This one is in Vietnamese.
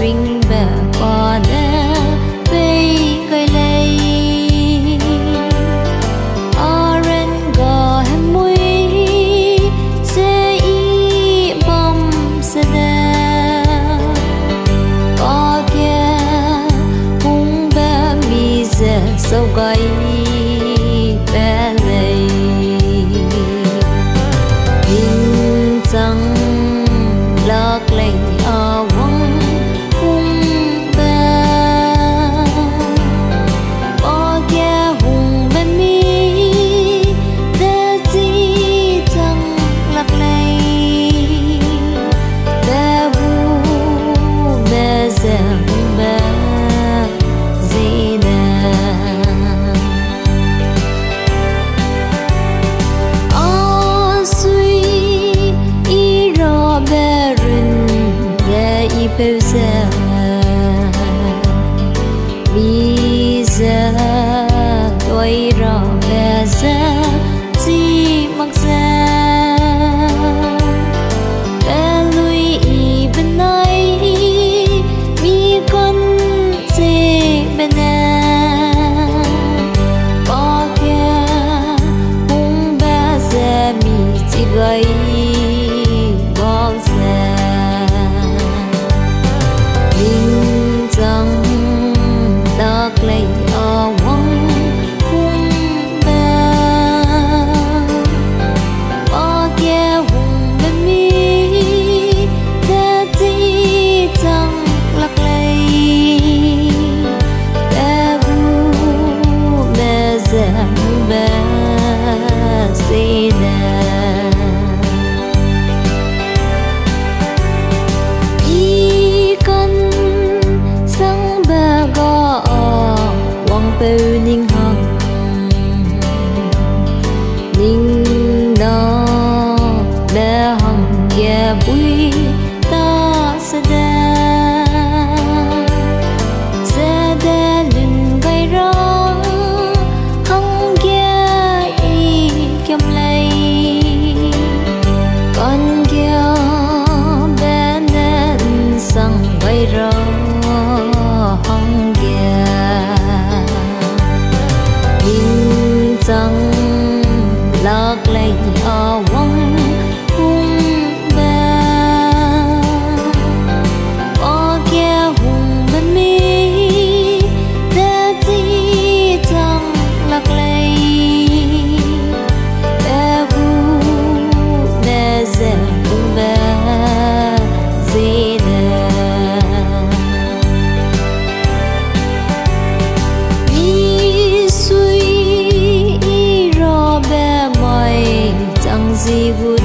ring bell on bay cây lây oren go hem mui se bom se da có kia cũng ba mi se gai bây giờ bây giờ tôi rõ về giờ gì mặc ra từ ninh hồng ninh đó bé hồng ghé bụi 你不